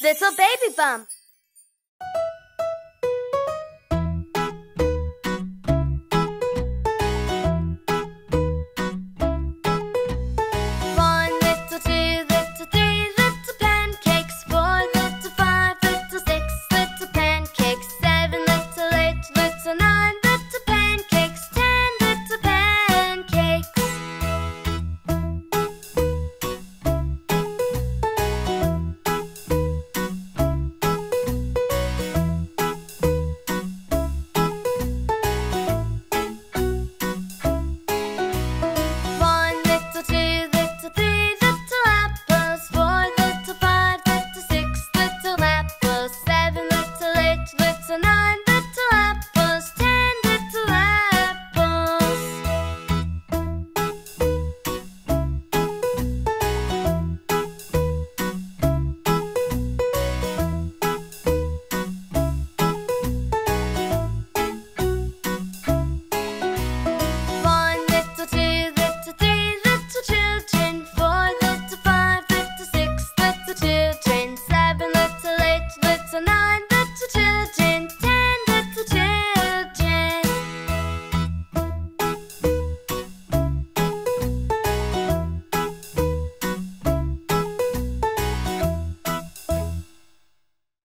Little baby bump. Listen on.